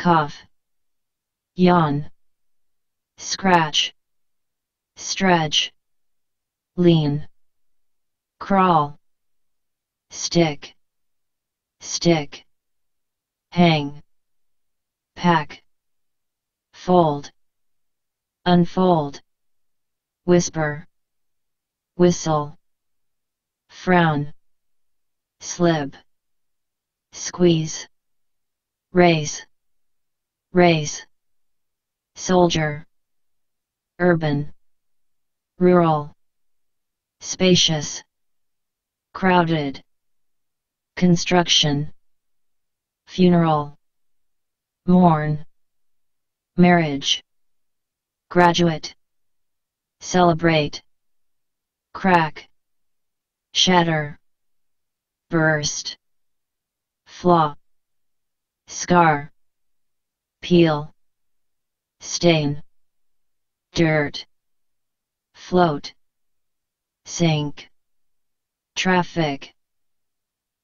cough, yawn, scratch, stretch, lean, crawl, stick, stick, hang, pack, fold, unfold, whisper, whistle, frown, slip, squeeze, raise, raise, soldier, urban, rural, spacious, crowded, construction, funeral, mourn, marriage, graduate, celebrate, crack, shatter, burst, flaw, scar, peel, stain, dirt, float, sink, traffic,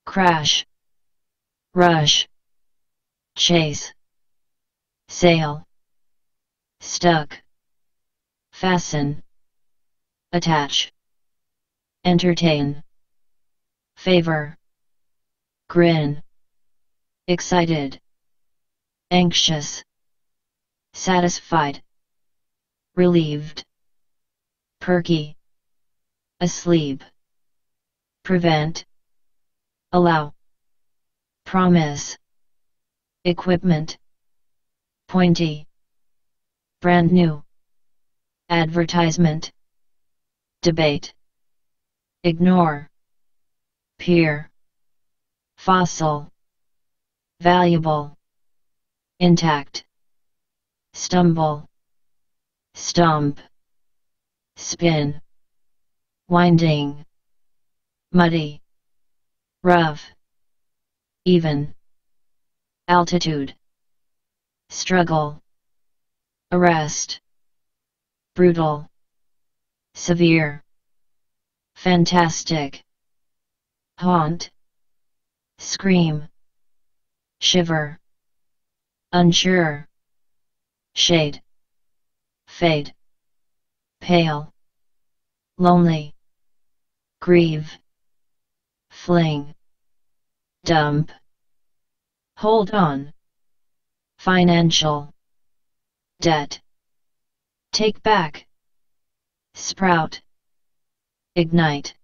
crash, rush, chase, sail, stuck, fasten, attach, entertain, favor, grin, excited, anxious, satisfied, relieved, perky, asleep, prevent, allow, promise, equipment, pointy, brand new, advertisement, debate, ignore, peer, fossil, valuable, intact, stumble, stump, spin, winding, muddy, rough, even, altitude, struggle, arrest, brutal, severe, fantastic, haunt, scream, shiver, unsure, shade, fade, pale, lonely, grieve, fling, dump, hold on, financial, debt, take back, sprout, ignite,